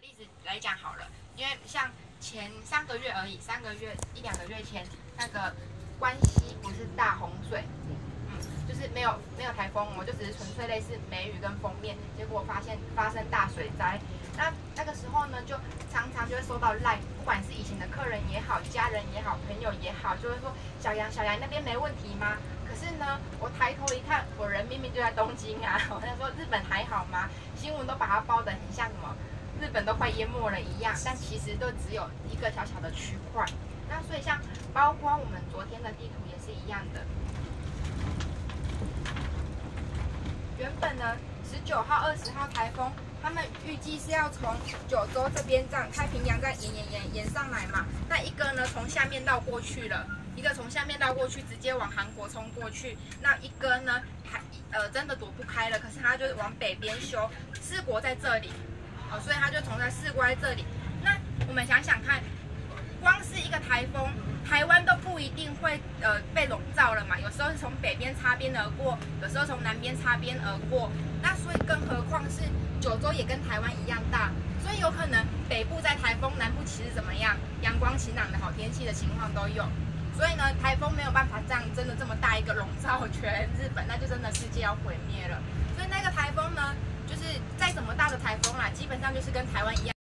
例子来讲好了，因为像前三个月而已，三个月一两个月前，那个关西不是大洪水，嗯，就是没有没有台风我，就只是纯粹类似梅雨跟封面，结果发现发生大水灾。那那个时候呢，就常常就会收到赖，不管是以前的客人也好，家人也好，朋友也好，就会说小杨小杨那边没问题吗？可是呢，我抬头一看，我人明明就在东京啊，我在说日本还好吗？新闻都把它包得很像什么？日本都快淹没了一样，但其实都只有一个小小的区块。那所以像包括我们昨天的地图也是一样的。原本呢，十九号、二十号台风，他们预计是要从九州这边这样太平洋再延延延延上来嘛。那一个呢，从下面绕过去了，一个从下面绕过去，直接往韩国冲过去。那一个呢，还呃真的躲不开了，可是它就往北边修，四国在这里。哦，所以它就从在四在这里。那我们想想看，光是一个台风，台湾都不一定会呃被笼罩了嘛。有时候是从北边擦边而过，有时候从南边擦边而过。那所以更何况是九州也跟台湾一样大，所以有可能北部在台风，南部其实怎么样，阳光晴朗的好天气的情况都有。所以呢，台风没有办法这样真的这么大一个笼罩全日本，那就真的世界要毁灭了。所以那个台风呢？就是再怎么大的台风啦，基本就是跟台湾一样。